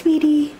sweetie.